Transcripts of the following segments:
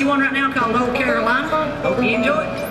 you on right now called Old Carolina. Hope you enjoy it.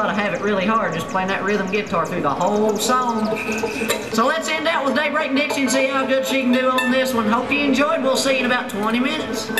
got to have it really hard, just playing that rhythm guitar through the whole song. So let's end out with Daybreak Dixie and see how good she can do on this one. Hope you enjoyed. We'll see you in about 20 minutes.